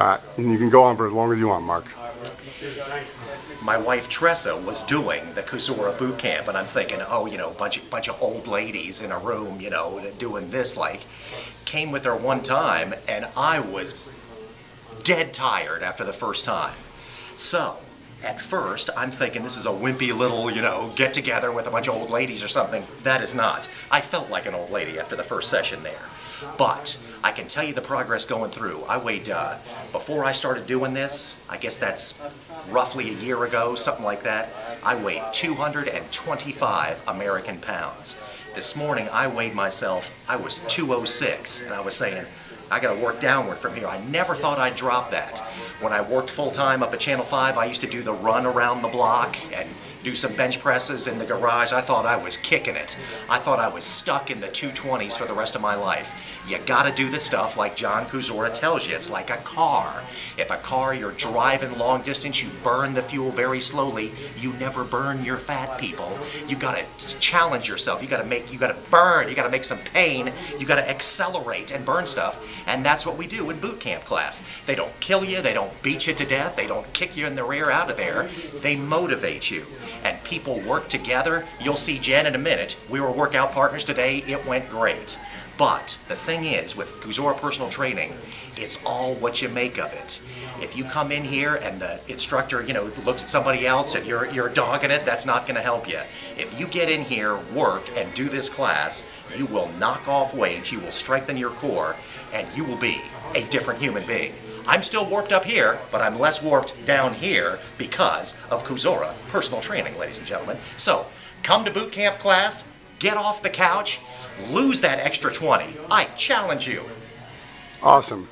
Uh, and you can go on for as long as you want, Mark. my wife Tressa was doing the Kuzora boot camp, and I'm thinking, oh, you know, bunch of bunch of old ladies in a room, you know, doing this. Like, came with her one time, and I was dead tired after the first time. So. At first, I'm thinking this is a wimpy little, you know, get together with a bunch of old ladies or something. That is not. I felt like an old lady after the first session there. But I can tell you the progress going through. I weighed, uh, before I started doing this, I guess that's roughly a year ago, something like that, I weighed 225 American pounds. This morning I weighed myself, I was 206, and I was saying, I gotta work downward from here. I never thought I'd drop that. When I worked full time up at Channel 5, I used to do the run around the block and do some bench presses in the garage. I thought I was kicking it. I thought I was stuck in the 220s for the rest of my life. You gotta do the stuff like John Kuzora tells you. It's like a car. If a car you're driving long distance, you burn the fuel very slowly. You never burn your fat people. You gotta challenge yourself. You gotta make, you gotta burn. You gotta make some pain. You gotta accelerate and burn stuff. And that's what we do in boot camp class. They don't kill you. They don't beat you to death. They don't kick you in the rear out of there. They motivate you and people work together. You'll see Jen in a minute. We were workout partners today. It went great. But the thing is, with Kuzora Personal Training, it's all what you make of it. If you come in here and the instructor, you know, looks at somebody else and you're, you're dogging it, that's not going to help you. If you get in here, work, and do this class, you will knock off weight, you will strengthen your core, and you will be a different human being. I'm still warped up here, but I'm less warped down here because of Kuzora personal training, ladies and gentlemen. So, come to boot camp class, get off the couch, lose that extra 20. I challenge you. Awesome.